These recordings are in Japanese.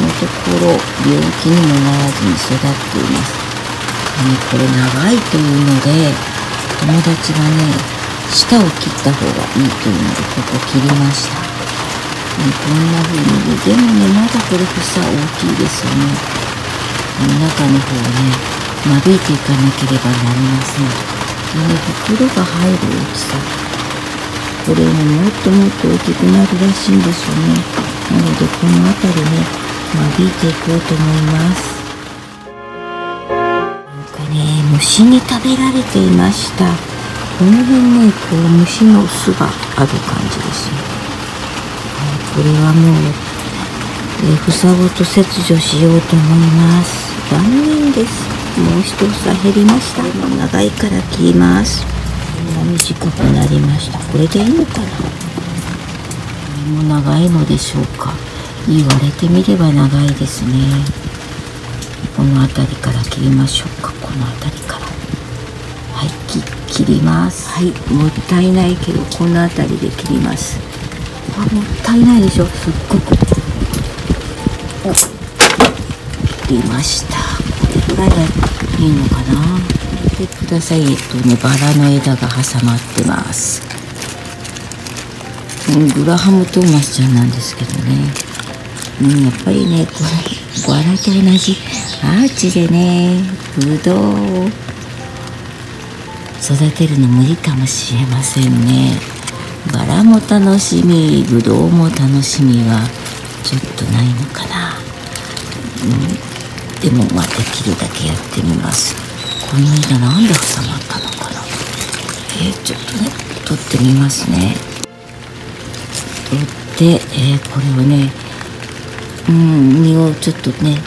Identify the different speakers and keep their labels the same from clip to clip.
Speaker 1: のところ病気にもならずに育っています。ね、これ長いというので友達がね舌を切った方がいいというのでここ切りました、ね、こんな風にでもねまだこれ房大きいですよね。この中の方ね間引いていかなければなりません。でね袋が入る大きさ。これももっともっと大きくなるらしいんですよね。なのでこの辺りね間引いていこうと思います。なんかね虫に食べられていました。この辺ねこう虫の巣がある感じですね。これはもう、えー、房ごと切除しようと思います。残念です。もう一房減りました。長いから切ります。短くなりました。これでいいのかな。これも長いのでしょうか。言われてみれば長いですね。この辺りから切りましょうか。この辺りから。はい切ります。はいもったいないけどこの辺りで切ります。あもったいないでしょ。すっごく。切りました。これぐらいがいいのかな。見てくださいえっとねバラの枝が挟まってます。グラハムトーマスちゃんなんですけどね、うん、やっぱりねこれバラと同じアーチでねぶどうを育てるの無理かもしれませんね。バラも楽しみぶどうも楽しみはちょっとないのかな、うん、でもまあできるだけやってみます。この枝なんで挟まったのかな。えー、ちょっとね取ってみますね。取って、えー、これをねうん実をちょっとね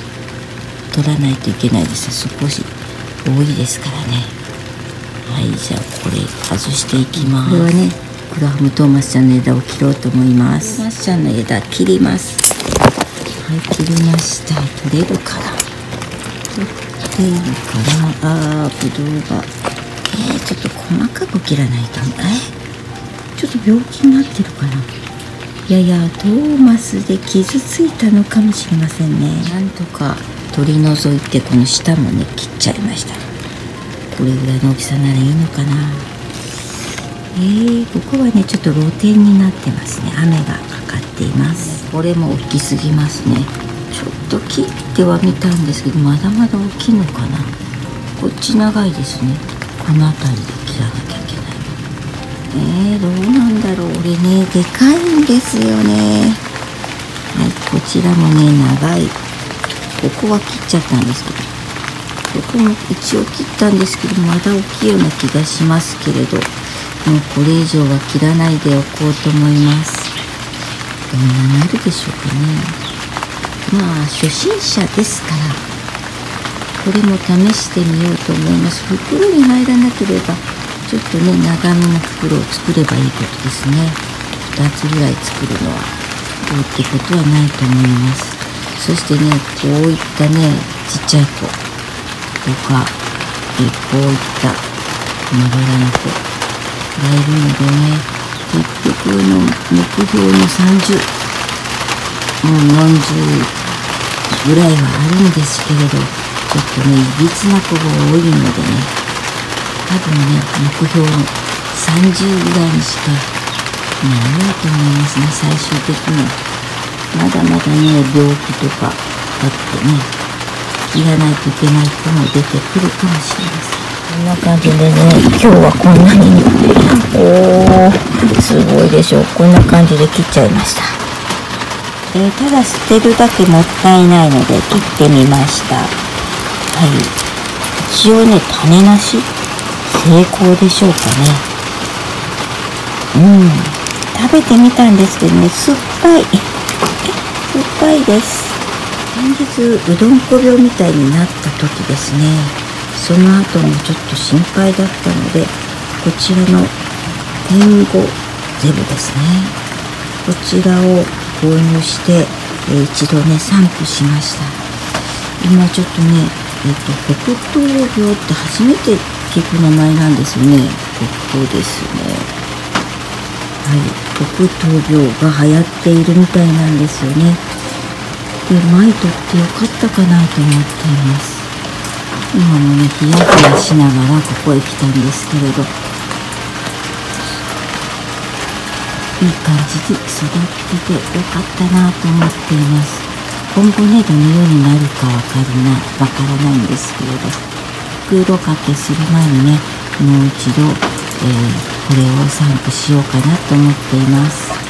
Speaker 1: 取らないといけないです。少し多いですからね。はいじゃあこれ外していきます。これはねクラハムトーマスちゃんの枝を切ろうと思います。トーマスちゃんの枝切ります。はい切りました。取れるかな？取っているからあーぶどうが。えー、ちょっと細かく切らないとえちょっと病気になってるかな？いやいやトーマスで傷ついたのかもしれませんね。なんとか取り除いてこの下もね切っちゃいました。これぐらいの大きさならいいのかな。えー、ここはねちょっと露天になってますね。雨がかかっています。これも大きすぎますね。ちょっと切ってはみたんですけどまだまだ大きいのかな。こっち長いですね。この辺りで切らなきゃいけないえー、どうなんだろう。俺ねでかいんですよね。はいこちらもね長い。ここは切っちゃったんですけど。ここも一応切ったんですけどまだ大きいような気がしますけれど。もうこれ以上は切らないでおこうと思います。どんななるでしょうかね。まあ初心者ですから。これも試してみようと思います。袋に入らなければちょっとね長めの袋を作ればいいことですね。2つぐらい作るのはどうってことはないと思います。そしてねこういったねちっちゃい子とかえこういったまばらな子。がいるのでね結局の目標の30もう40ぐらいはあるんですけれどちょっとねいびつな子が多いのでね。多分ね目標の30ぐらいにしかならないと思いますね最終的にまだまだね病気とかあってね切らないといけない子も出てくるかもしれません。こんな感じでね今日はこんなにおーすごいでしょう。こんな感じで切っちゃいました。えー、ただ捨てるだけもったいないので切ってみましたはい。一応ね種なし成功でしょうかね。うん。食べてみたんですけどね酸っぱい。酸っぱいです。先日うどんこ病みたいになった時ですね。その後もちょっと心配だったのでこちらの天狗ゼブですね。こちらを購入して、え一度ね散布しました。今ちょっとねえっ、と北東病って初めて聞く名前なんですよね。北東ですね。はい、北東病が流行っているみたいなんですよね。で巻いとってよかったかなと思っています。今もねヒヤヒヤしながらここへ来たんですけれど。いい感じに育っててよかったなと思っています。今後ねどのようになるかわかるなわからないんですけれど。袋かけする前にねもう一度、えー、これを散布しようかなと思っています。